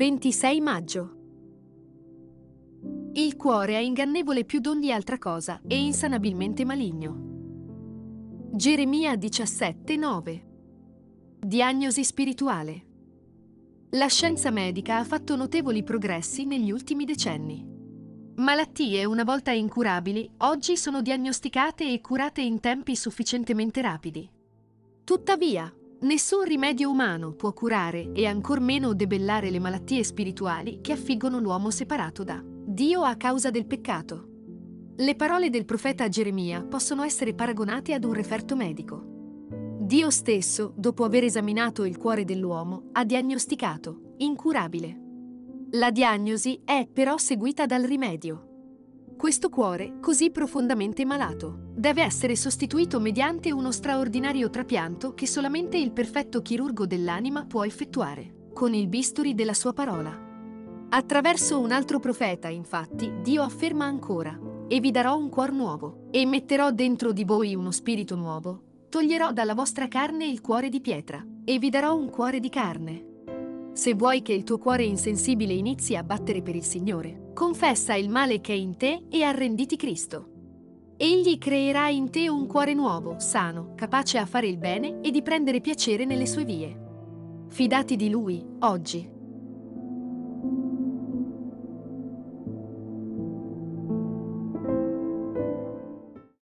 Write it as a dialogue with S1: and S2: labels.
S1: 26 maggio. Il cuore è ingannevole più d'ogni altra cosa e insanabilmente maligno. Geremia 17:9. Diagnosi spirituale. La scienza medica ha fatto notevoli progressi negli ultimi decenni. Malattie una volta incurabili oggi sono diagnosticate e curate in tempi sufficientemente rapidi. Tuttavia, nessun rimedio umano può curare e ancor meno debellare le malattie spirituali che affliggono l'uomo separato da Dio a causa del peccato. Le parole del profeta Geremia possono essere paragonate ad un referto medico. Dio stesso, dopo aver esaminato il cuore dell'uomo, ha diagnosticato incurabile. La diagnosi è però seguita dal rimedio. Questo cuore, così profondamente malato, deve essere sostituito mediante uno straordinario trapianto che solamente il perfetto chirurgo dell'anima può effettuare, con il bisturi della sua parola. Attraverso un altro profeta, infatti, Dio afferma ancora, e vi darò un cuor nuovo, e metterò dentro di voi uno spirito nuovo, Toglierò dalla vostra carne il cuore di pietra e vi darò un cuore di carne. Se vuoi che il tuo cuore insensibile inizi a battere per il Signore, confessa il male che è in te e arrenditi Cristo. Egli creerà in te un cuore nuovo, sano, capace a fare il bene e di prendere piacere nelle sue vie. Fidati di Lui, oggi.